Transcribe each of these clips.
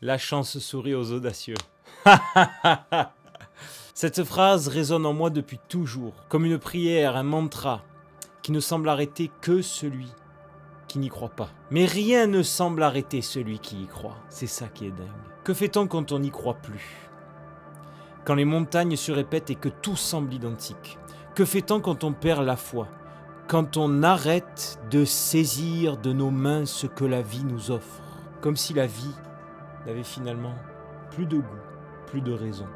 La chance sourit aux audacieux. Cette phrase résonne en moi depuis toujours, comme une prière, un mantra, qui ne semble arrêter que celui qui n'y croit pas. Mais rien ne semble arrêter celui qui y croit. C'est ça qui est dingue. Que fait-on quand on n'y croit plus? Quand les montagnes se répètent et que tout semble identique Que fait-on quand on perd la foi? Quand on arrête de saisir de nos mains ce que la vie nous offre Comme si la vie n'avait finalement plus de goût, plus de raison.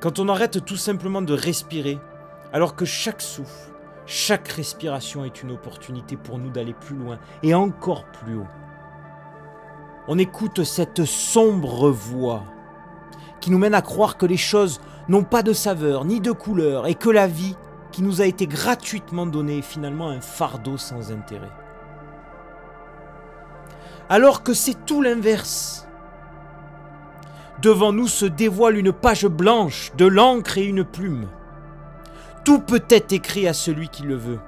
Quand on arrête tout simplement de respirer, alors que chaque souffle, chaque respiration est une opportunité pour nous d'aller plus loin et encore plus haut. On écoute cette sombre voix qui nous mène à croire que les choses n'ont pas de saveur ni de couleur et que la vie qui nous a été gratuitement donnée est finalement un fardeau sans intérêt. Alors que c'est tout l'inverse. Devant nous se dévoile une page blanche, de l'encre et une plume. Tout peut être écrit à celui qui le veut.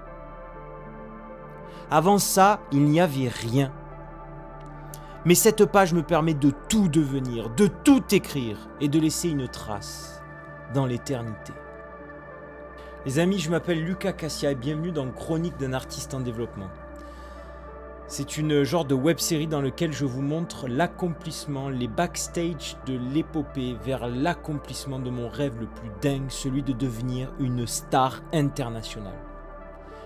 Avant ça, il n'y avait rien. Mais cette page me permet de tout devenir, de tout écrire et de laisser une trace dans l'éternité. Les amis, je m'appelle Lucas Cassia et bienvenue dans Chronique d'un artiste en développement. C'est une genre de web série dans laquelle je vous montre l'accomplissement, les backstage de l'épopée vers l'accomplissement de mon rêve le plus dingue, celui de devenir une star internationale.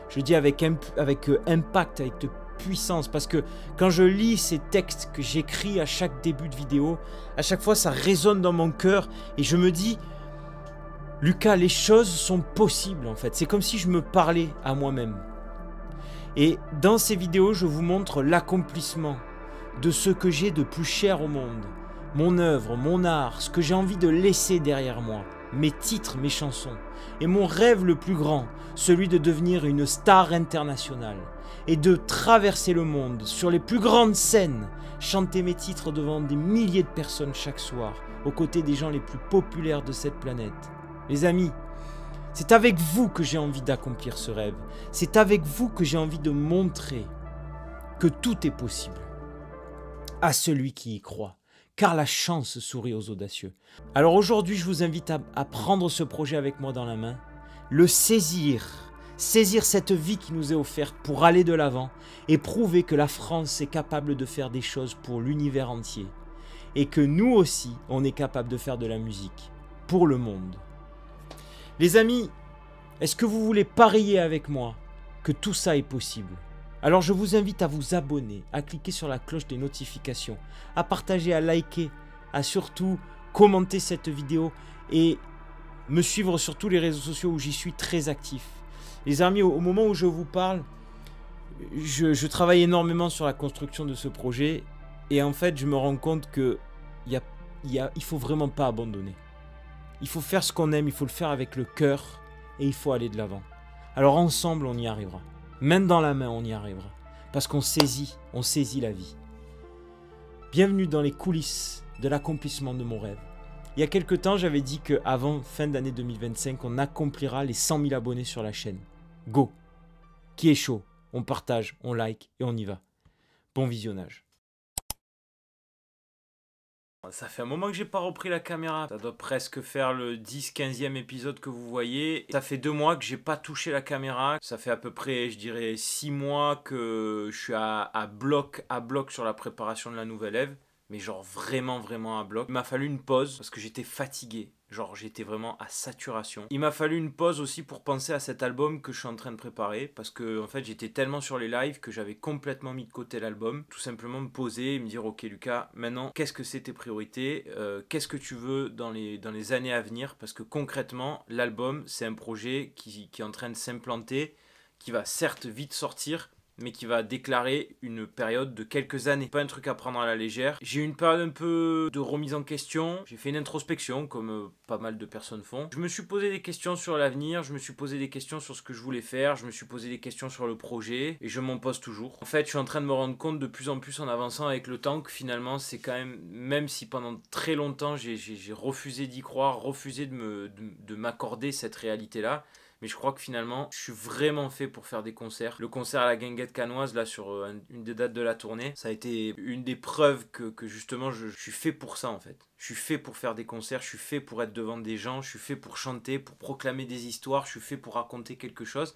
Je dis avec, avec euh, impact, avec puissance, parce que quand je lis ces textes que j'écris à chaque début de vidéo, à chaque fois ça résonne dans mon cœur et je me dis, Lucas, les choses sont possibles en fait. C'est comme si je me parlais à moi-même. Et dans ces vidéos, je vous montre l'accomplissement de ce que j'ai de plus cher au monde. Mon œuvre, mon art, ce que j'ai envie de laisser derrière moi, mes titres, mes chansons. Et mon rêve le plus grand, celui de devenir une star internationale. Et de traverser le monde sur les plus grandes scènes, chanter mes titres devant des milliers de personnes chaque soir, aux côtés des gens les plus populaires de cette planète. Les amis, c'est avec vous que j'ai envie d'accomplir ce rêve. C'est avec vous que j'ai envie de montrer que tout est possible à celui qui y croit. Car la chance sourit aux audacieux. Alors aujourd'hui, je vous invite à, prendre ce projet avec moi dans la main, le saisir, saisir cette vie qui nous est offerte pour aller de l'avant et prouver que la France est capable de faire des choses pour l'univers entier. Et que nous aussi, on est capable de faire de la musique pour le monde. Les amis, est-ce que vous voulez parier avec moi que tout ça est possible? Alors je vous invite à vous abonner, à cliquer sur la cloche des notifications, à partager, à liker, à surtout commenter cette vidéo et me suivre sur tous les réseaux sociaux où j'y suis très actif. Les amis, au, moment où je vous parle, je, travaille énormément sur la construction de ce projet et en fait je me rends compte que y il faut vraiment pas abandonner. Il faut faire ce qu'on aime, il faut le faire avec le cœur et il faut aller de l'avant. Alors ensemble, on y arrivera. Main dans la main, on y arrivera. Parce qu'on saisit, on saisit la vie. Bienvenue dans les coulisses de l'accomplissement de mon rêve. Il y a quelques temps, j'avais dit qu'avant fin d'année 2025, on accomplira les 100 000 abonnés sur la chaîne. Go Qui est chaud On partage, on like et on y va. Bon visionnage. Ça fait un moment que j'ai pas repris la caméra. Ça doit presque faire le 10-15e épisode que vous voyez. Ça fait deux mois que j'ai pas touché la caméra. Ça fait à peu près, je dirais, six mois que je suis à, bloc, à bloc sur la préparation de la nouvelle Eve. Mais genre vraiment, vraiment à bloc. Il m'a fallu une pause parce que j'étais fatigué. Genre j'étais vraiment à saturation. Il m'a fallu une pause aussi pour penser à cet album que je suis en train de préparer parce que en fait j'étais tellement sur les lives que j'avais complètement mis de côté l'album. Tout simplement me poser et me dire ok Lucas maintenant qu'est-ce que c'est tes priorités? Euh, Qu'est-ce que tu veux dans les, dans les années à venir? Parce que concrètement l'album c'est un projet qui, qui est en train de s'implanter qui va certes vite sortir mais qui va déclarer une période de quelques années. Pas un truc à prendre à la légère. J'ai eu une période un peu de remise en question. J'ai fait une introspection, comme euh, pas mal de personnes font. Je me suis posé des questions sur l'avenir, je me suis posé des questions sur ce que je voulais faire, je me suis posé des questions sur le projet, et je m'en pose toujours. En fait, je suis en train de me rendre compte de plus en plus en avançant avec le temps que finalement, c'est quand même, même si pendant très longtemps j'ai refusé d'y croire, refusé de m'accorder de, de cette réalité-là, Mais je crois que finalement, je suis vraiment fait pour faire des concerts. Le concert à la guinguette canoise, là, sur euh, une des dates de la tournée, ça a été une des preuves que, justement, je, je suis fait pour ça, en fait. Je suis fait pour faire des concerts, je suis fait pour être devant des gens, je suis fait pour chanter, pour proclamer des histoires, je suis fait pour raconter quelque chose.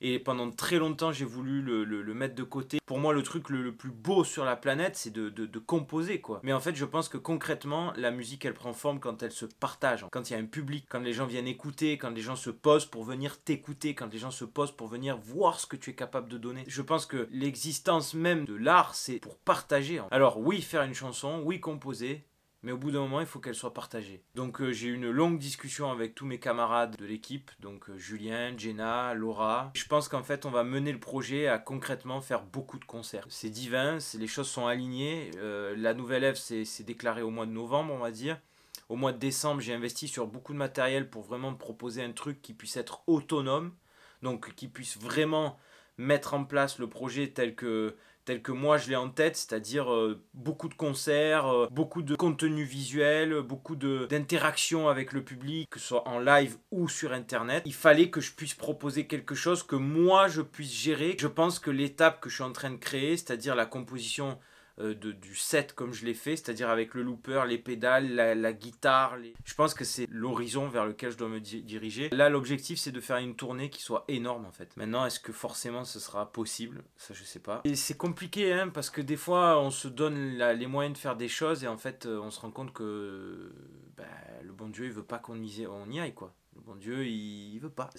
Et pendant très longtemps, j'ai voulu le, mettre de côté. Pour moi, le truc le, plus beau sur la planète, c'est de, de, composer, quoi. Mais en fait, je pense que concrètement, la musique, elle prend forme quand elle se partage. Quand il y a un public, quand les gens viennent écouter, quand les gens se posent pour venir t'écouter, quand les gens se posent pour venir voir ce que tu es capable de donner. Je pense que l'existence même de l'art, c'est pour partager. Alors oui, faire une chanson, oui, composer, mais au bout d'un moment, il faut qu'elle soit partagée. Donc euh, j'ai eu une longue discussion avec tous mes camarades de l'équipe, donc euh, Julien, Jenna, Laura. Je pense qu'en fait, on va mener le projet à concrètement faire beaucoup de concerts. C'est divin, les choses sont alignées. Euh, la nouvelle Ève s'est déclarée au mois de novembre, on va dire. Au mois de décembre, j'ai investi sur beaucoup de matériel pour vraiment proposer un truc qui puisse être autonome, donc qui puisse vraiment mettre en place le projet tel que tel que moi je l'ai en tête, c'est-à-dire euh, beaucoup de concerts, euh, beaucoup de contenu visuel, beaucoup d'interactions avec le public, que ce soit en live ou sur internet. Il fallait que je puisse proposer quelque chose que moi je puisse gérer. Je pense que l'étape que je suis en train de créer, c'est-à-dire la composition de, du set comme je l'ai fait, c'est-à-dire avec le looper, les pédales, la, guitare. Je pense que c'est l'horizon vers lequel je dois me diriger. Là, l'objectif, c'est de faire une tournée qui soit énorme en fait. Maintenant, est-ce que forcément ce sera possible? Ça, je sais pas. Et c'est compliqué, hein, parce que des fois, on se donne les moyens de faire des choses et en fait, euh, on se rend compte que bah, le bon Dieu, il veut pas qu'on y, on y aille, quoi. Le bon Dieu, il, veut pas.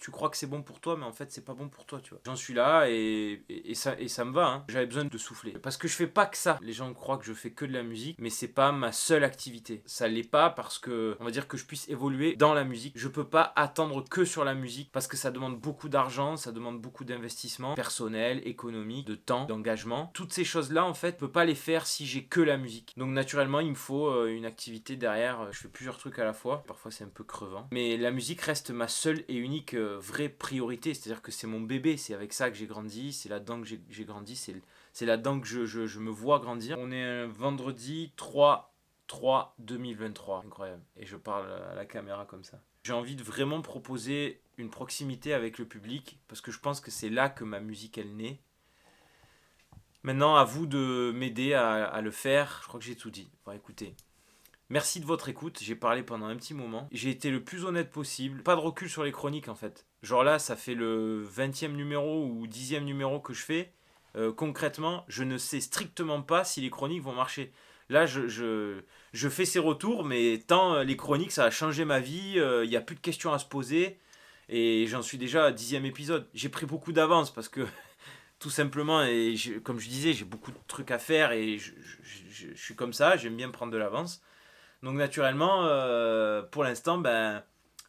Tu crois que c'est bon pour toi, mais en fait, c'est pas bon pour toi, tu vois. J'en suis là et, et, ça, et ça me va. Hein. J'avais besoin de souffler. Parce que je fais pas que ça. Les gens croient que je fais que de la musique, mais c'est pas ma seule activité. Ça l'est pas parce que, on va dire que je puisse évoluer dans la musique. Je peux pas attendre que sur la musique parce que ça demande beaucoup d'argent, ça demande beaucoup d'investissement personnel, économique, de temps, d'engagement. Toutes ces choses-là, en fait, je peux pas les faire si j'ai que la musique. Donc, naturellement, il me faut euh, une activité derrière. Je fais plusieurs trucs à la fois. Parfois, c'est un peu crevant. Mais la musique reste ma seule et unique euh, vraie priorité. C'est-à-dire que c'est mon bébé, c'est avec ça que j'ai grandi, c'est là-dedans que j'ai grandi, c'est là-dedans que je, me vois grandir. On est un vendredi 3 3 2023. Incroyable. Et je parle à la caméra comme ça. J'ai envie de vraiment proposer une proximité avec le public parce que je pense que c'est là que ma musique elle naît. Maintenant, à vous de m'aider à, à, le faire. Je crois que j'ai tout dit. Bon, écoutez, Merci de votre écoute, j'ai parlé pendant un petit moment. J'ai été le plus honnête possible. Pas de recul sur les chroniques en fait. Genre là, ça fait le 20e numéro ou 10e numéro que je fais. Euh, concrètement, je ne sais strictement pas si les chroniques vont marcher. Là, je, je, fais ces retours, mais tant euh, les chroniques, ça a changé ma vie. Euh, il n'y a plus de questions à se poser. Et j'en suis déjà à dixième épisode. J'ai pris beaucoup d'avance parce que tout simplement, et comme je disais, j'ai beaucoup de trucs à faire et je, je suis comme ça, j'aime bien prendre de l'avance. Donc naturellement, euh, pour l'instant, ben,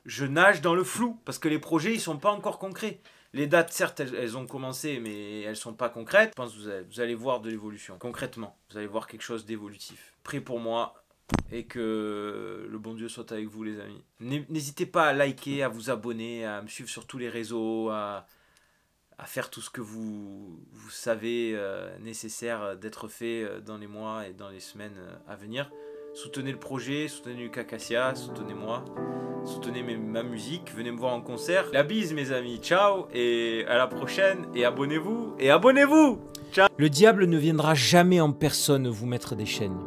je nage dans le flou parce que les projets ils sont pas encore concrets. Les dates, certes, elles, ont commencé, mais elles sont pas concrètes. Je pense que vous allez, vous allez voir de l'évolution. Concrètement, vous allez voir quelque chose d'évolutif. Prie pour moi et que le bon Dieu soit avec vous, les amis. N'hésitez pas à liker, à vous abonner, à me suivre sur tous les réseaux, à, à faire tout ce que vous, vous savez euh, nécessaire d'être fait euh, dans les mois et dans les semaines à venir. Soutenez le projet, soutenez Lucas Cassia, soutenez-moi, soutenez ma musique, venez me voir en concert. La bise mes amis, ciao et à la prochaine et abonnez-vous et abonnez-vous Ciao Le diable ne viendra jamais en personne vous mettre des chaînes,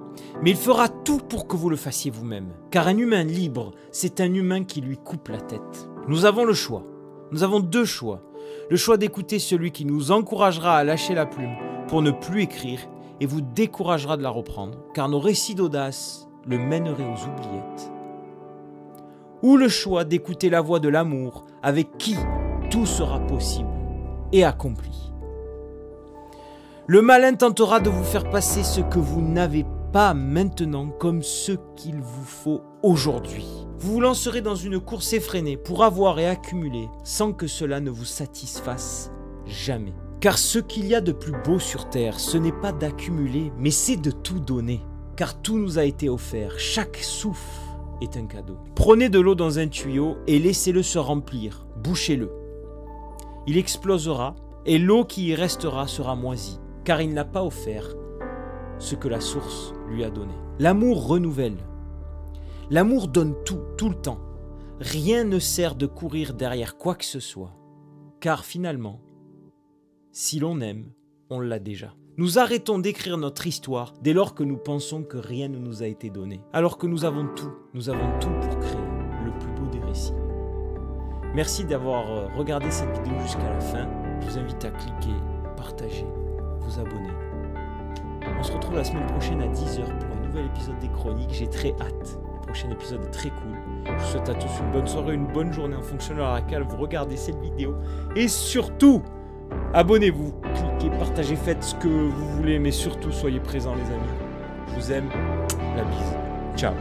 mais il fera tout pour que vous le fassiez vous-même. Car un humain libre, c'est un humain qui lui coupe la tête. Nous avons le choix. Nous avons deux choix. Le choix d'écouter celui qui nous encouragera à lâcher la plume pour ne plus écrire et vous découragera de la reprendre, car nos récits d'audace le mèneraient aux oubliettes. Ou le choix d'écouter la voix de l'amour, avec qui tout sera possible et accompli. Le malin tentera de vous faire passer ce que vous n'avez pas maintenant comme ce qu'il vous faut aujourd'hui. Vous vous lancerez dans une course effrénée pour avoir et accumuler sans que cela ne vous satisfasse jamais. Car ce qu'il y a de plus beau sur Terre, ce n'est pas d'accumuler, mais c'est de tout donner. Car tout nous a été offert, chaque souffle est un cadeau. Prenez de l'eau dans un tuyau et laissez-le se remplir, bouchez-le. Il explosera et l'eau qui y restera sera moisie, car il n'a pas offert ce que la source lui a donné. L'amour renouvelle. L'amour donne tout, tout le temps. rien ne sert de courir derrière quoi que ce soit. Car finalement, si l'on aime, on l'a déjà. Nous arrêtons d'écrire notre histoire dès lors que nous pensons que rien ne nous a été donné. Alors que nous avons tout, nous avons tout pour créer le plus beau des récits. Merci d'avoir euh, regardé cette vidéo jusqu'à la fin. Je vous invite à cliquer, partager, vous abonner. On se retrouve la semaine prochaine à 10h pour un nouvel épisode des chroniques. J'ai très hâte. Le prochain épisode est très cool. Je vous souhaite à tous une bonne soirée, une bonne journée en fonction de laquelle vous regardez cette vidéo. Et surtout, abonnez-vous, cliquez, partagez, faites ce que vous voulez, mais surtout soyez présents les amis. Je vous aime. La bise. Ciao.